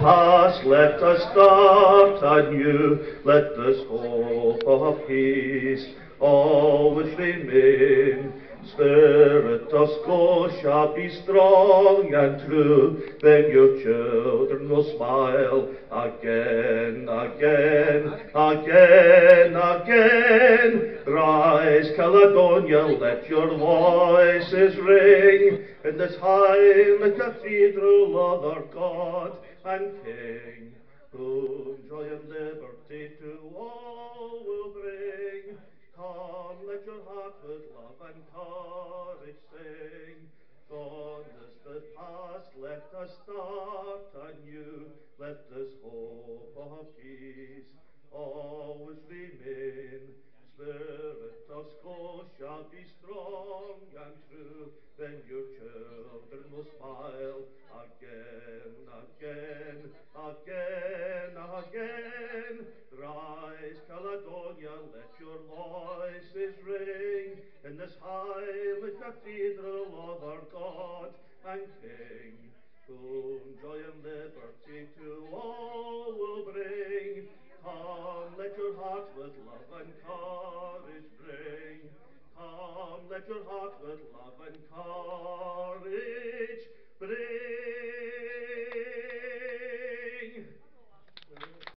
past, let us start anew. Let us hope of peace always remain. Be strong and true, then your children will smile again, again, again, again. Rise, Caledonia, let your voices ring in this high cathedral of our God and King, whom joy and liberty to all will bring. Come, let your heart with love and courage sing. Let us start anew. Let us hope of peace always remain. Spirit of Scotia, be strong and true. Then your children will smile again, again, again, again. Rise, Caledonia, let your voices ring in this high cathedral of our God and King, joy and liberty to all will bring. Come, let your heart with love and courage bring. Come, let your heart with love and courage.